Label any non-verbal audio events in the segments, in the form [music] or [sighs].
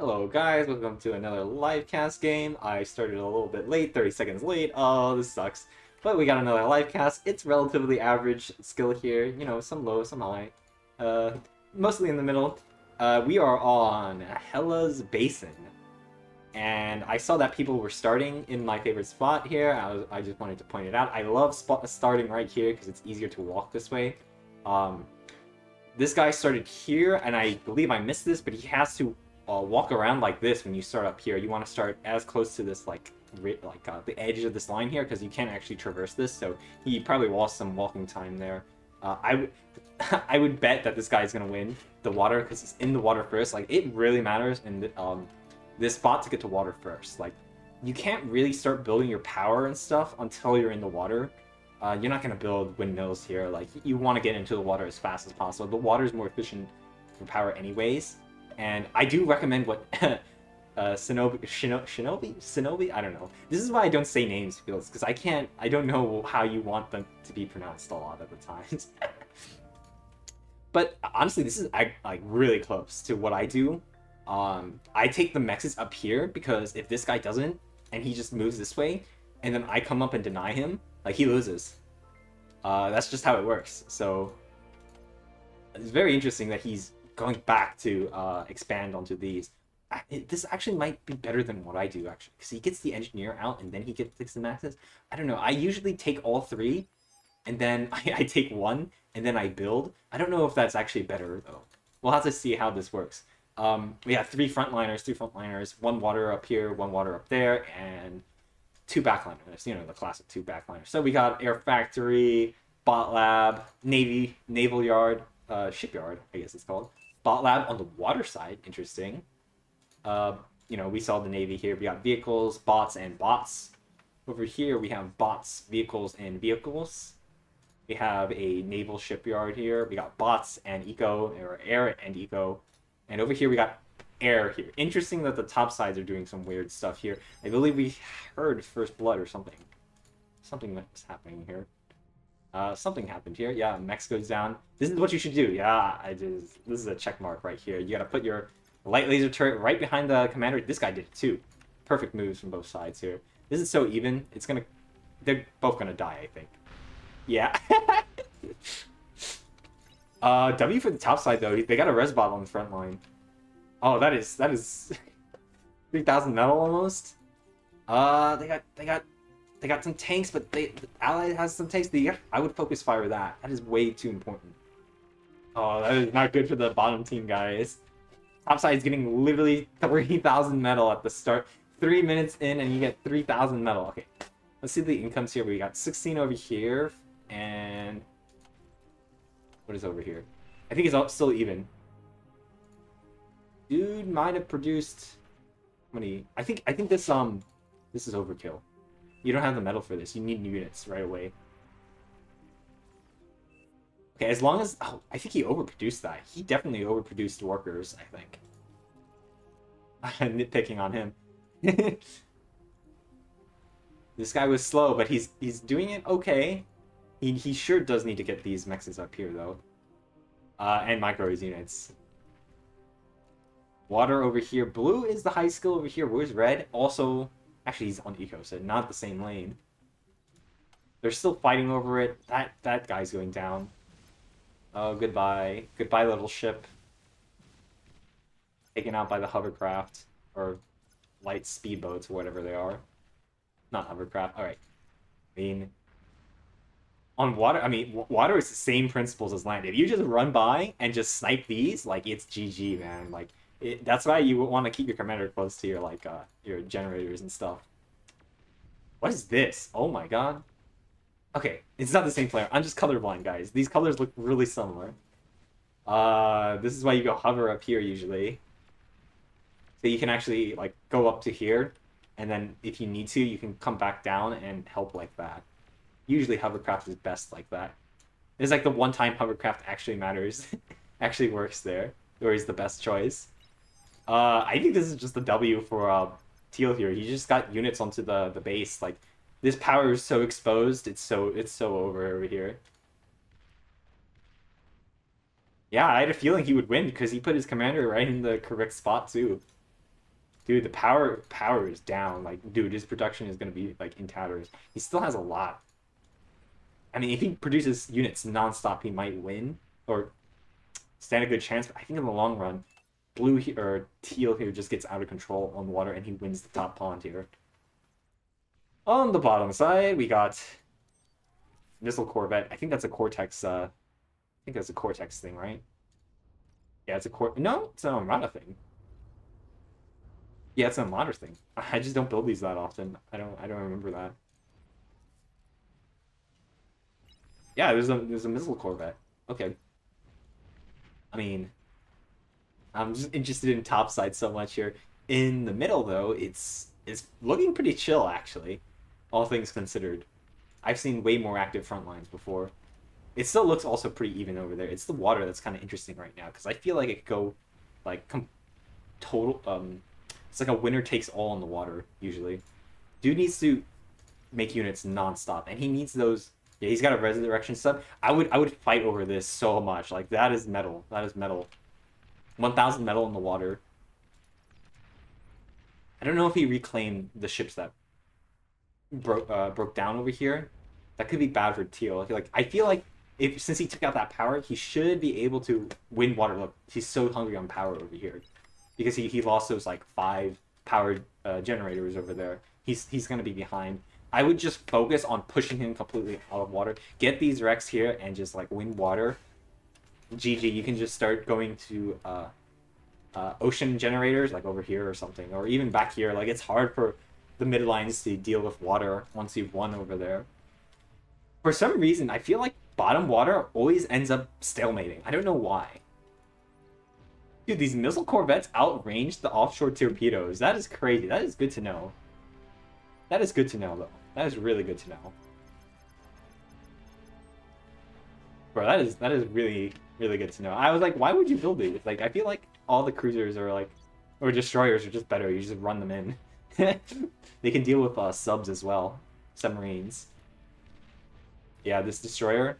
Hello guys, welcome to another live cast game. I started a little bit late, 30 seconds late. Oh, this sucks. But we got another live cast. It's relatively average skill here. You know, some low, some high. Uh, mostly in the middle. Uh, we are on Hellas Basin. And I saw that people were starting in my favorite spot here. I, was, I just wanted to point it out. I love spot, starting right here because it's easier to walk this way. Um, this guy started here, and I believe I missed this, but he has to uh, walk around like this when you start up here. You want to start as close to this like like uh, the edge of this line here because you can't actually traverse this. So he probably lost some walking time there. Uh, I would [laughs] I would bet that this guy is gonna win the water because he's in the water first. Like it really matters in the, um this spot to get to water first. Like you can't really start building your power and stuff until you're in the water. Uh, you're not gonna build windmills here. Like you want to get into the water as fast as possible. The water is more efficient for power anyways. And I do recommend what [laughs] uh, Shinobi, Shinobi, Shinobi. I don't know. This is why I don't say names, Fields, because I can't. I don't know how you want them to be pronounced a lot of the times. [laughs] but honestly, this is like really close to what I do. Um, I take the mexes up here because if this guy doesn't, and he just moves this way, and then I come up and deny him, like he loses. Uh, that's just how it works. So it's very interesting that he's going back to uh, expand onto these. This actually might be better than what I do actually, because he gets the engineer out and then he gets the mexes. I don't know. I usually take all three, and then I, [laughs] I take one and then I build. I don't know if that's actually better though. We'll have to see how this works. Um, we have three frontliners, three frontliners, one water up here, one water up there, and two backliners. You know the classic two backliners. So we got Air Factory, Bot Lab, Navy, Naval Yard, uh, Shipyard, I guess it's called. Bot Lab on the water side, interesting. Uh, you know, we saw the Navy here. We got vehicles, bots, and bots. Over here, we have bots, vehicles, and vehicles. We have a naval shipyard here. We got bots and eco, or air and eco. And over here, we got air here. Interesting that the top sides are doing some weird stuff here. I believe we heard First Blood or something. Something that's happening here. Uh, something happened here. Yeah, Mex goes down. This is what you should do. Yeah, I just this is a check mark right here. You gotta put your light laser turret right behind the commander. This guy did it too. Perfect moves from both sides here. This is so even. It's gonna, they're both gonna die. I think. Yeah. [laughs] uh, W for the top side though. They got a res bottle on the front line. Oh, that is that is [laughs] three thousand metal almost. Uh, they got they got they got some tanks, but they the ally has some tanks. The I would focus fire that. That is way too important. Oh, that is not good for the bottom team, guys. Topside is getting literally 3,000 metal at the start. Three minutes in and you get 3,000 metal. Okay, let's see the incomes here. We got 16 over here, and... What is over here? I think it's still even. Dude might have produced... How many? I think, I think this, um... This is overkill. You don't have the metal for this. You need units right away. Okay, as long as... Oh, I think he overproduced that. He definitely overproduced workers, I think. I'm [laughs] Nitpicking on him. [laughs] this guy was slow, but he's he's doing it okay. He, he sure does need to get these mexes up here, though. Uh, and micro units. Water over here. Blue is the high skill over here. Where's red? Also Actually, he's on eco, so not the same lane. They're still fighting over it. That that guy's going down. Oh, goodbye. Goodbye, little ship. Taken out by the hovercraft. Or light speedboats, or whatever they are. Not hovercraft. Alright. I mean... On water, I mean, water is the same principles as land. If you just run by and just snipe these, like, it's GG, man. Like, it, that's why you want to keep your commander close to your like uh, your generators and stuff. What is this? Oh my god. Okay, it's not the same player. I'm just colorblind, guys. These colors look really similar. Uh, this is why you go hover up here usually. So you can actually like go up to here, and then if you need to, you can come back down and help like that. Usually hovercraft is best like that. It's like the one time hovercraft actually matters, [laughs] actually works there, or is the best choice. Uh, I think this is just a W for uh, Teal here. He just got units onto the the base. Like this power is so exposed. It's so it's so over over here. Yeah, I had a feeling he would win because he put his commander right in the correct spot too. Dude, the power power is down. Like, dude, his production is gonna be like in tatters. He still has a lot. I mean, if he produces units nonstop, he might win or stand a good chance. But I think in the long run, blue here or teal here just gets out of control on water, and he wins the top pond here. On the bottom side, we got missile corvette. I think that's a Cortex. Uh, I think that's a Cortex thing, right? Yeah, it's a Cor. No, it's an Armada thing. Yeah, it's a Armada thing. I just don't build these that often. I don't. I don't remember that. Yeah, there's a there's a missile corvette. Okay. I mean, I'm just interested in topside so much here. In the middle, though, it's it's looking pretty chill actually, all things considered. I've seen way more active front lines before. It still looks also pretty even over there. It's the water that's kind of interesting right now because I feel like it could go like total. Um, it's like a winner takes all in the water usually. Dude needs to make units nonstop, and he needs those. Yeah, he's got a resurrection sub. I would I would fight over this so much. Like that is metal. That is metal. One thousand metal in the water. I don't know if he reclaimed the ships that broke uh, broke down over here. That could be bad for Teal. I feel like I feel like if since he took out that power, he should be able to win water. Look, he's so hungry on power over here because he, he lost those like five powered uh, generators over there. He's he's gonna be behind. I would just focus on pushing him completely out of water. Get these wrecks here and just like win water. GG, you can just start going to uh, uh, ocean generators like over here or something, or even back here. Like it's hard for the mid lines to deal with water once you've won over there. For some reason, I feel like bottom water always ends up stalemating. I don't know why. Dude, these missile corvettes outrange the offshore torpedoes. That is crazy. That is good to know. That is good to know, though. That is really good to know. Bro, that is that is really really good to know. I was like, why would you build these? Like, I feel like all the cruisers are like, or destroyers are just better. You just run them in. [laughs] they can deal with uh, subs as well, submarines. Yeah, this destroyer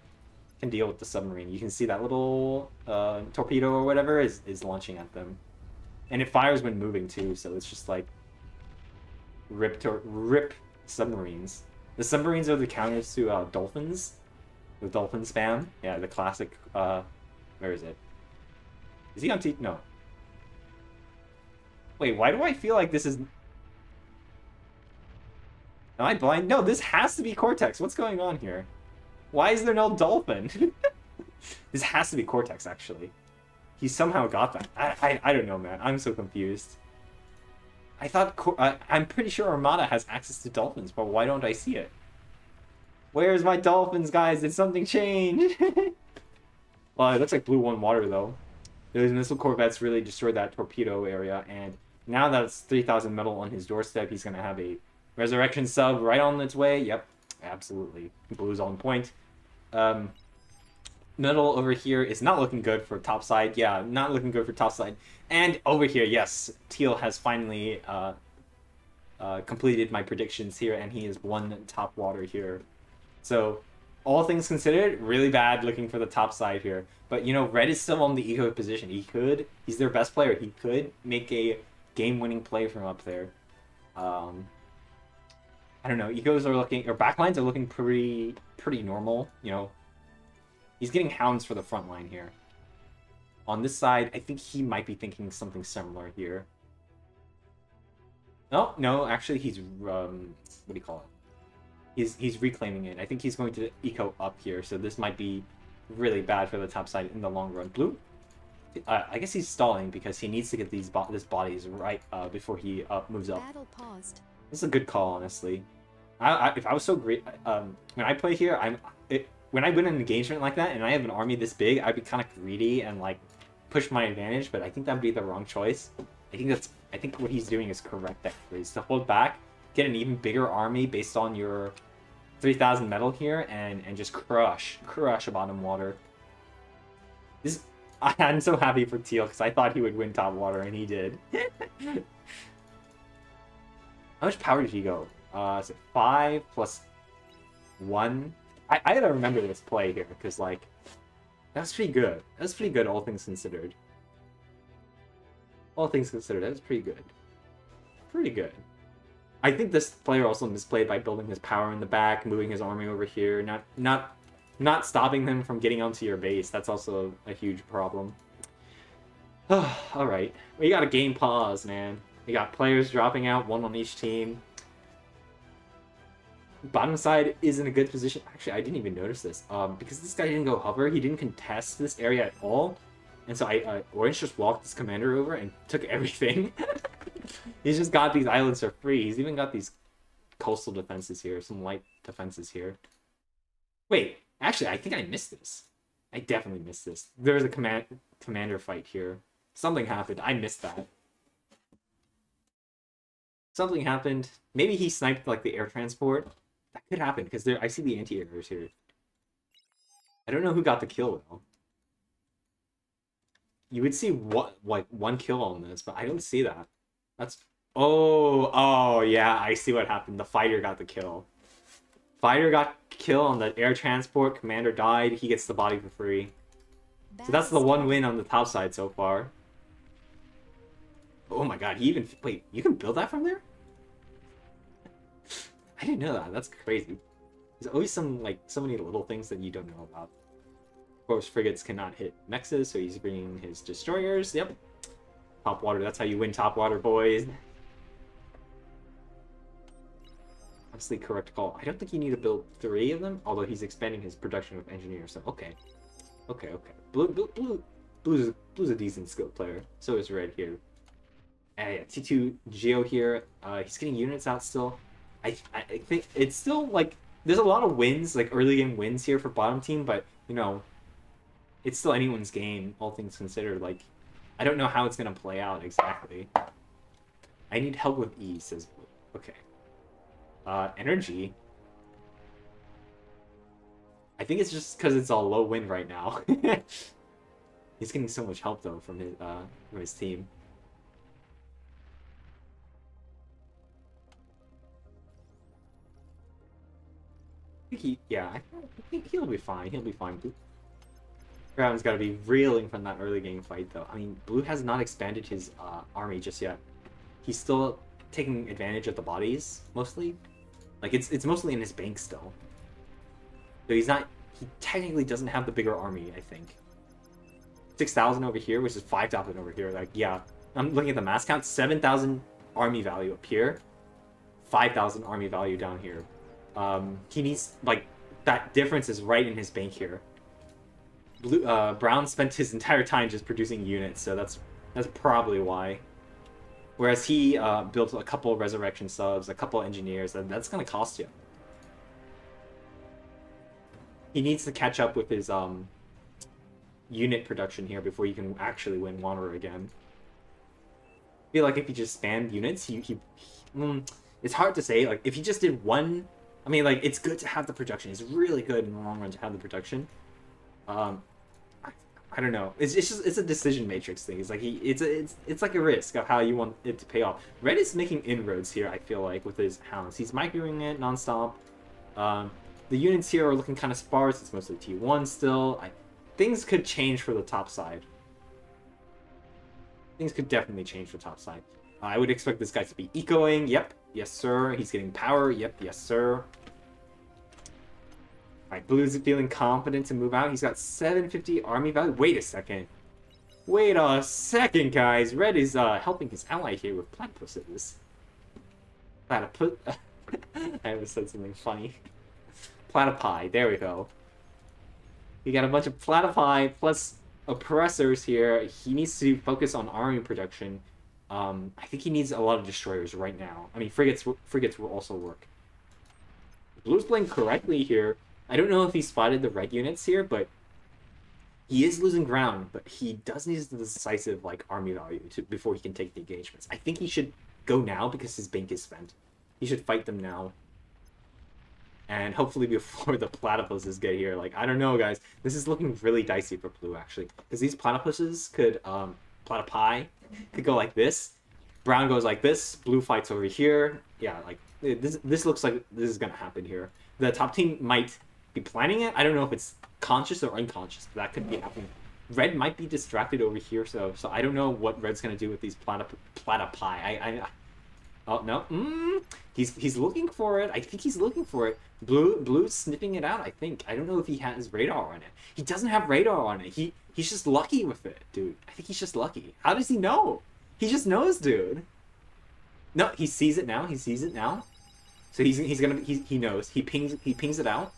can deal with the submarine. You can see that little uh, torpedo or whatever is is launching at them, and it fires when moving too. So it's just like rip to rip submarines. The submarines are the counters to uh, dolphins. The dolphin spam. Yeah, the classic. Uh, where is it? Is he on T? No. Wait, why do I feel like this is? Am I blind? No, this has to be Cortex. What's going on here? Why is there no dolphin? [laughs] this has to be Cortex, actually. He somehow got that. I, I, I don't know, man. I'm so confused. I thought... Uh, I'm pretty sure Armada has access to dolphins, but why don't I see it? Where's my dolphins, guys? Did something change? [laughs] well, it looks like blue won water, though. Those missile corvettes really destroyed that torpedo area, and now that it's 3,000 metal on his doorstep, he's going to have a resurrection sub right on its way. Yep, absolutely. Blue's on point. Um, middle over here is not looking good for top side. Yeah, not looking good for top side. And over here, yes, Teal has finally uh, uh, completed my predictions here, and he has won top water here. So, all things considered, really bad looking for the top side here. But, you know, Red is still on the eco position. He could, he's their best player. He could make a game-winning play from up there. Um, I don't know. Egos are looking, or backlines are looking pretty, pretty normal. You know, he's getting hounds for the front line here. On this side, I think he might be thinking something similar here. No, no, actually, he's um, what do you call it? He's he's reclaiming it. I think he's going to eco up here, so this might be really bad for the top side in the long run. Blue, uh, I guess he's stalling because he needs to get these bo this bodies right uh, before he uh, moves up. Battle paused. This is a good call, honestly. I, I, if I was so great, um, when I play here, I'm it, when I win an engagement like that and I have an army this big, I'd be kind of greedy and like push my advantage. But I think that'd be the wrong choice. I think that's I think what he's doing is correct. Actually, is to hold back, get an even bigger army based on your 3,000 metal here, and and just crush crush a bottom water. This I'm so happy for Teal because I thought he would win top water and he did. [laughs] How much power did he go? Uh, is it five plus one? I, I gotta remember this play here because like that was pretty good. That was pretty good, all things considered. All things considered, that was pretty good. pretty good. I think this player also misplayed by building his power in the back, moving his army over here, not not not stopping them from getting onto your base. That's also a huge problem. [sighs] All right, we got a game pause, man. We got players dropping out, one on each team. Bottom side is in a good position. Actually, I didn't even notice this. Um, because this guy didn't go hover, he didn't contest this area at all. And so I, uh, Orange just walked this commander over and took everything. [laughs] He's just got these islands for free. He's even got these coastal defenses here, some light defenses here. Wait, actually, I think I missed this. I definitely missed this. There was a command commander fight here. Something happened. I missed that. Something happened. Maybe he sniped like the air transport. That could happen because there I see the anti-airs here. I don't know who got the kill though. You would see what like one kill on this, but I don't see that. That's oh oh yeah, I see what happened. The fighter got the kill. Fighter got kill on the air transport. Commander died. He gets the body for free. So that's the one win on the top side so far. Oh my god, he even wait, you can build that from there? I didn't know that. That's crazy. There's always some like so many little things that you don't know about. Of course, frigates cannot hit mexes, so he's bringing his destroyers. Yep. Top water, that's how you win top water, boys. Absolutely correct call. I don't think you need to build three of them, although he's expanding his production of engineers, so okay. Okay, okay. Blue, blue, blue, blue's, blue's a decent skill player. So is red here. Uh, yeah, T2 Geo here. Uh, he's getting units out still. I, I think it's still like there's a lot of wins, like early game wins here for bottom team, but you know, it's still anyone's game, all things considered. Like, I don't know how it's gonna play out exactly. I need help with E, says Okay. Uh, energy. I think it's just because it's all low wind right now. [laughs] He's getting so much help though from his uh from his team. think he, yeah, I think he'll be fine. He'll be fine. Brown's got to be reeling from that early game fight, though. I mean, Blue has not expanded his uh, army just yet. He's still taking advantage of the bodies, mostly. Like, it's it's mostly in his bank still. So he's not... He technically doesn't have the bigger army, I think. 6,000 over here, which is 5,000 over here. Like, yeah. I'm looking at the mass count. 7,000 army value up here. 5,000 army value down here. Um, he needs like that difference is right in his bank here. Blue, uh, Brown spent his entire time just producing units, so that's that's probably why. Whereas he uh, built a couple resurrection subs, a couple engineers, and that's gonna cost you. He needs to catch up with his um, unit production here before you can actually win Wanderer again. I feel like if he just spammed units, he, he, he mm, it's hard to say. Like if he just did one I mean, like, it's good to have the production. It's really good in the long run to have the production. Um, I, don't know. It's, it's just it's a decision matrix thing. It's like he it's a, it's it's like a risk of how you want it to pay off. Red is making inroads here. I feel like with his hounds, he's microing it nonstop. Um, the units here are looking kind of sparse. It's mostly T1 still. I, things could change for the top side. Things could definitely change for top side. I would expect this guy to be ecoing. Yep. Yes, sir. He's getting power. Yep. Yes, sir. Alright, Blue's feeling confident to move out. He's got 750 army value. Wait a second. Wait a second, guys. Red is uh, helping his ally here with platypuses. Platypus... [laughs] I haven't said something funny. Platypi. There we go. We got a bunch of platypi plus oppressors here. He needs to focus on army production. Um, I think he needs a lot of destroyers right now. I mean, frigates frigates will also work. Blue's playing correctly here. I don't know if he spotted the red units here, but he is losing ground. But he does need the decisive like army value to before he can take the engagements. I think he should go now because his bank is spent. He should fight them now. And hopefully before [laughs] the platypuses get here. Like, I don't know, guys. This is looking really dicey for blue, actually. Because these platypuses could, um, platypi could go like this. Brown goes like this. Blue fights over here. Yeah, like this. This looks like this is gonna happen here. The top team might be planning it. I don't know if it's conscious or unconscious. But that could be happening. Red might be distracted over here, so so I don't know what Red's gonna do with these platyp platypi. I, I Oh no. Mm, he's he's looking for it. I think he's looking for it. Blue blue's sniffing it out. I think. I don't know if he has radar on it. He doesn't have radar on it. He he's just lucky with it, dude. I think he's just lucky. How does he know? He just knows, dude. No, he sees it now. He sees it now. So he's he's gonna he, he knows. He pings he pings it out.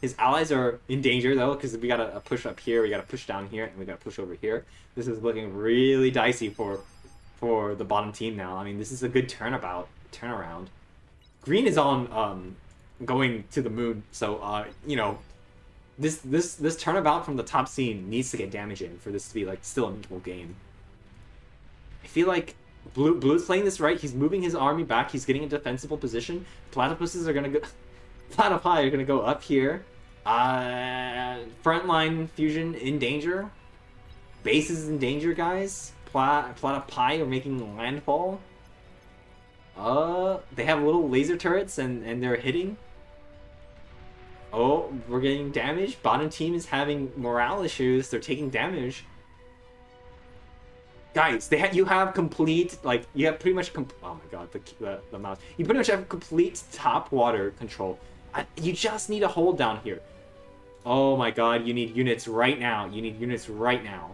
His allies are in danger though, because we gotta push up here, we gotta push down here, and we gotta push over here. This is looking really dicey for for the bottom team now. I mean, this is a good turnabout turnaround. Green is on um, going to the moon, so uh, you know, this this this turnabout from the top scene needs to get damage in for this to be like still a meaningful game. I feel like Blue Blue's playing this right. He's moving his army back. He's getting a defensible position. Platypuses are gonna go. Platypi are gonna go up here. Uh, frontline fusion in danger. Base is in danger, guys. Plat Platypi are making landfall. Uh, they have little laser turrets and and they're hitting. Oh, we're getting damage. Bottom team is having morale issues. They're taking damage guys, they ha you have complete like you have pretty much oh my god the, the the mouse you pretty much have complete top water control. I, you just need a hold down here. Oh my god, you need units right now. You need units right now.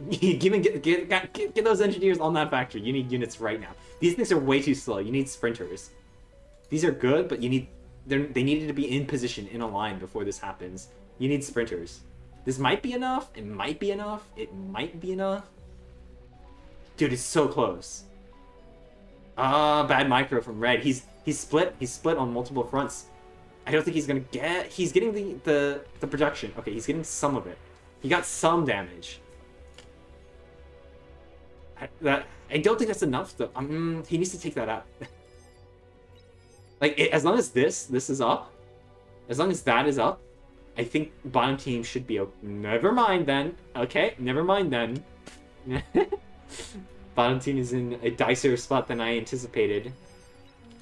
[laughs] Give me get, get, get, get those engineers on that factory. You need units right now. These things are way too slow. You need sprinters. These are good, but you need they needed to be in position in a line before this happens. You need sprinters. This might be enough. It might be enough. It might be enough. Dude, it's so close. Ah, bad micro from Red. He's he's split. He's split on multiple fronts. I don't think he's gonna get. He's getting the the the production. Okay, he's getting some of it. He got some damage. I, that I don't think that's enough though. Um, he needs to take that out. [laughs] like it, as long as this this is up, as long as that is up, I think bottom team should be okay. Never mind then. Okay, never mind then. [laughs] bottom team is in a dicier spot than I anticipated.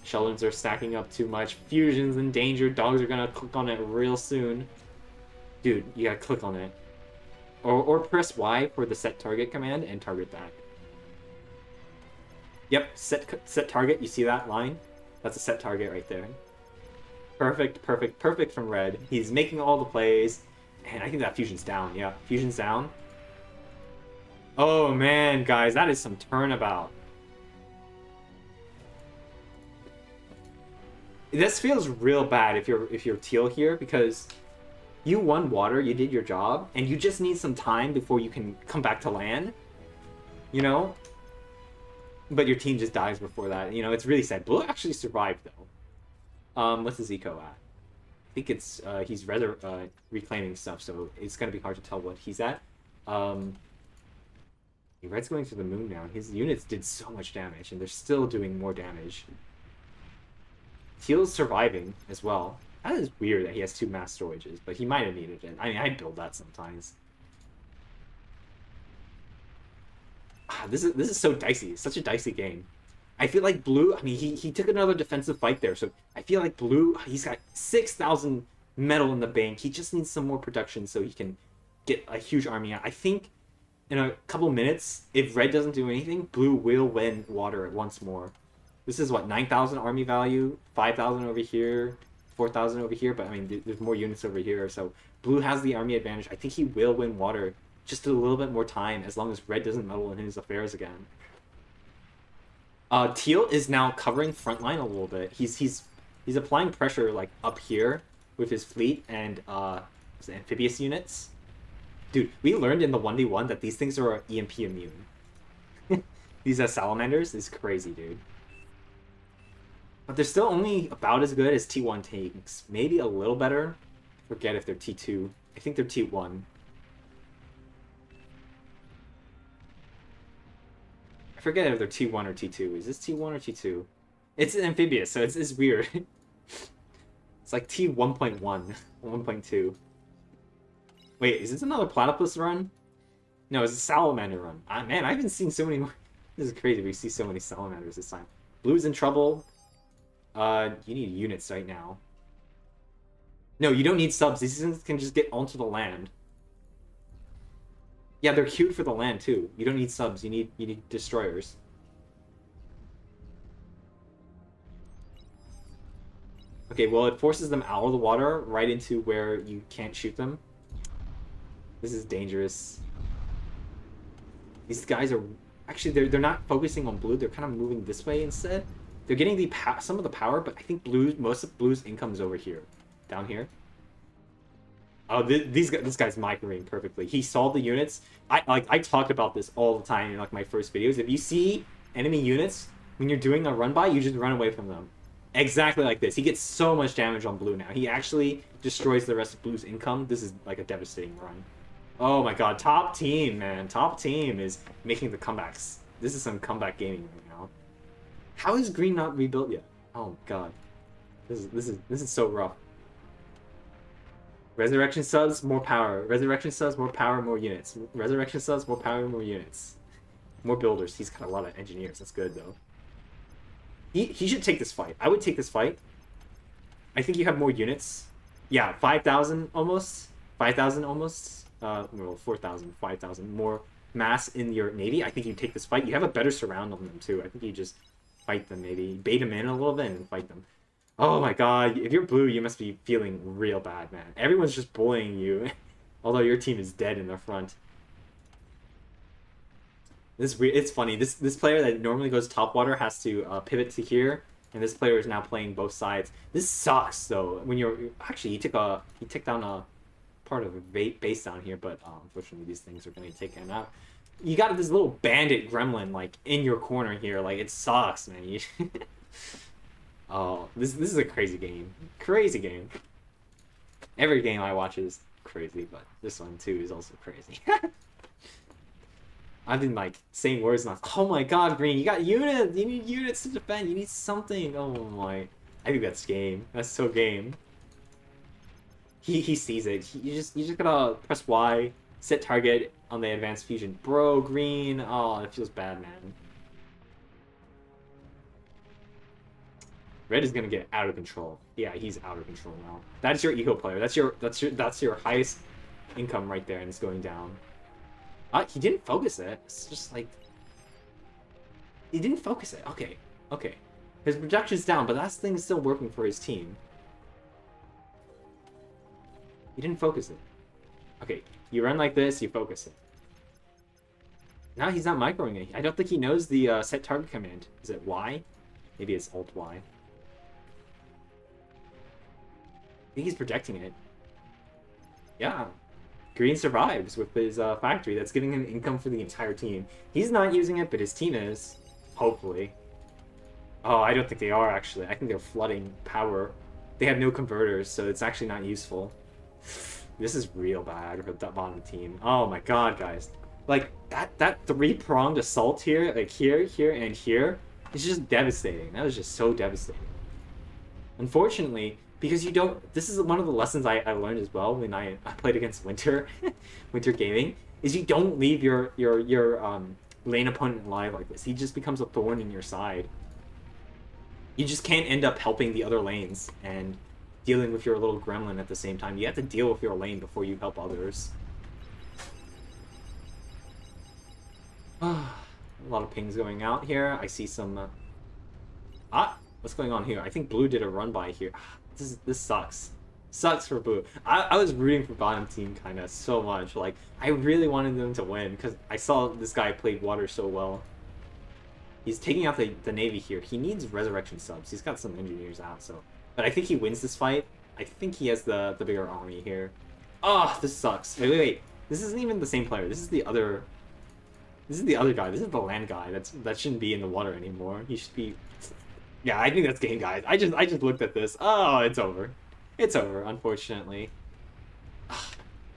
Sheldons are stacking up too much. Fusion's in danger. Dogs are gonna click on it real soon. Dude, you gotta click on it. Or, or press Y for the set target command and target that. Yep, set set target. You see that line? That's a set target right there. Perfect, perfect, perfect from Red. He's making all the plays. And I think that Fusion's down. Yeah, Fusion's down. Oh man, guys, that is some turnabout. This feels real bad if you're if you're teal here because you won water, you did your job, and you just need some time before you can come back to land. You know? But your team just dies before that. You know, it's really sad. Blue actually survived though. Um, what's his eco at? I think it's uh, he's rather uh, reclaiming stuff, so it's gonna be hard to tell what he's at. Um, Red's going to the moon now. His units did so much damage, and they're still doing more damage. Teal's surviving as well. That is weird that he has two mass storages, but he might have needed it. I mean, I build that sometimes. Ah, this is this is so dicey. It's such a dicey game. I feel like Blue, I mean, he, he took another defensive fight there, so I feel like Blue, he's got 6,000 metal in the bank. He just needs some more production so he can get a huge army out. I think in a couple minutes, if Red doesn't do anything, Blue will win Water once more. This is what, 9,000 army value, 5,000 over here, 4,000 over here, but I mean, there's more units over here, so Blue has the army advantage. I think he will win Water just a little bit more time as long as Red doesn't meddle in his affairs again. Uh, Teal is now covering frontline a little bit. He's he's he's applying pressure like up here with his fleet and uh, amphibious units. Dude, we learned in the one v one that these things are EMP immune. [laughs] these are salamanders is crazy, dude. But they're still only about as good as T1 tanks. Maybe a little better. Forget if they're T2. I think they're T1. I forget if they're T1 or T2. Is this T1 or T2? It's amphibious, so it's, it's weird. [laughs] it's like T1.1, [laughs] 1.2. Wait, is this another platypus run? No, it's a salamander run. Ah, man, I haven't seen so many. [laughs] This is crazy. We see so many salamanders this time. Blue's in trouble. Uh, you need units right now. No, you don't need subs. These things can just get onto the land. Yeah, they're cute for the land too. You don't need subs. You need you need destroyers. Okay, well it forces them out of the water right into where you can't shoot them. This is dangerous. These guys are actually they're they're not focusing on blue. They're kind of moving this way instead. They're getting the some of the power, but I think blue, most of blue's income is over here. Down here. Oh, th these this guy's microing perfectly. He saw the units. I like I talk about this all the time in like my first videos. If you see enemy units when you're doing a run by, you just run away from them. Exactly like this. He gets so much damage on blue now. He actually destroys the rest of blue's income. This is like a devastating run. Oh my god, top team, man. Top team is making the comebacks. This is some comeback gaming right. How is green not rebuilt yet? Oh god. This is this is this is so rough. Resurrection subs, more power. Resurrection subs, more power, more units. Resurrection subs, more power, more units. More builders. He's got a lot of engineers. That's good, though. He, he should take this fight. I would take this fight. I think you have more units. Yeah, 5,000 almost. 5,000 almost. Uh, well, 4,000, 5,000 more mass in your navy. I think you take this fight. You have a better surround on them, too. I think you just fight them, maybe. Bait them in a little bit and fight them. Oh my god, if you're blue, you must be feeling real bad, man. Everyone's just bullying you, [laughs] although your team is dead in the front. This it's funny. This this player that normally goes top water has to uh, pivot to here, and this player is now playing both sides. This sucks though. When you're actually he took a he took down a part of a base down here, but uh, unfortunately these things are going to take him out. You got this little bandit gremlin like in your corner here. Like it sucks, man. You [laughs] Oh, this this is a crazy game. Crazy game. Every game I watch is crazy, but this one too is also crazy. [laughs] I've been like saying words not. Oh my god, Green, you got units. You need units to defend. You need something. Oh my. I think that's game. That's so game. He he sees it. He, you just you just gotta press Y, set target on the advanced fusion. Bro, Green. Oh, it feels bad, man. Red is gonna get out of control. Yeah, he's out of control now. That's your eco player. That's your that's your that's your highest income right there, and it's going down. Uh, he didn't focus it. It's just like he didn't focus it. Okay, okay. His projection's down, but that thing is still working for his team. He didn't focus it. Okay, you run like this, you focus it. Now he's not microing it. I don't think he knows the uh, set target command. Is it Y? Maybe it's Alt Y. think he's projecting it. Yeah. Green survives with his uh, factory. That's giving him income for the entire team. He's not using it, but his team is. Hopefully. Oh, I don't think they are, actually. I think they're flooding power. They have no converters, so it's actually not useful. This is real bad for the bottom team. Oh my god, guys. Like, that, that three-pronged assault here, like here, here, and here, is just devastating. That was just so devastating. Unfortunately, because you don't this is one of the lessons I, I learned as well when I, I played against winter [laughs] winter gaming is you don't leave your your your um, lane opponent alive like this he just becomes a thorn in your side you just can't end up helping the other lanes and dealing with your little gremlin at the same time you have to deal with your lane before you help others [sighs] a lot of pings going out here I see some uh... ah what's going on here I think blue did a run by here this this sucks. Sucks for Boo. I, I was rooting for bottom team kind of so much. Like, I really wanted them to win because I saw this guy played water so well. He's taking out the, the Navy here. He needs resurrection subs. He's got some engineers out, so... But I think he wins this fight. I think he has the, the bigger army here. Oh, this sucks. Wait, wait, wait. This isn't even the same player. This is the other... This is the other guy. This is the land guy. That's That shouldn't be in the water anymore. He should be yeah, I think that's game, guys. I just I just looked at this. Oh, it's over. It's over, unfortunately. Ah,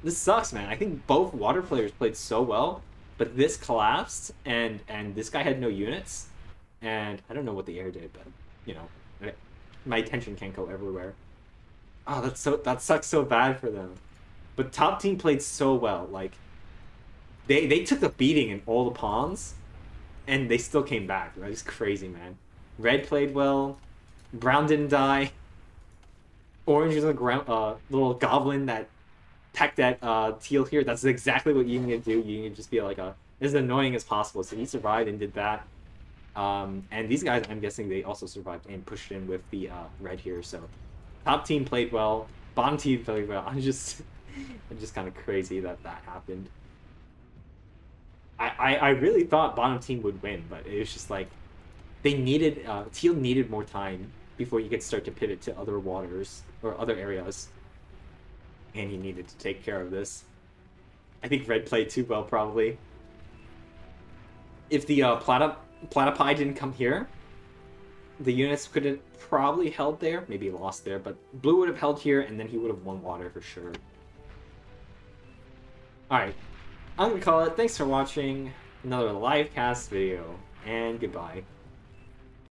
this sucks, man. I think both water players played so well, but this collapsed, and and this guy had no units, and I don't know what the air did, but you know, my attention can't go everywhere. Oh, that's so that sucks so bad for them. But top team played so well. Like, they they took the beating in all the pawns, and they still came back. Right? It's crazy, man. Red played well. Brown didn't die. Orange is a ground, uh, little goblin that pecked at uh, Teal here. That's exactly what you need to do. You need to just be like a as annoying as possible. So he survived and did that. Um, and these guys, I'm guessing they also survived and pushed in with the uh, red here. So top team played well, bottom team played well. [laughs] I'm just, it's just kind of crazy that that happened. I, I, I really thought bottom team would win, but it was just like they needed uh, teal needed more time before you could start to pivot to other waters or other areas, and he needed to take care of this. I think red played too well probably. If the uh, Platypi didn't come here, the units could have probably held there, maybe lost there, but blue would have held here, and then he would have won water for sure. Alright, I'm gonna call it. Thanks for watching another live cast video, and goodbye.